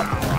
Down.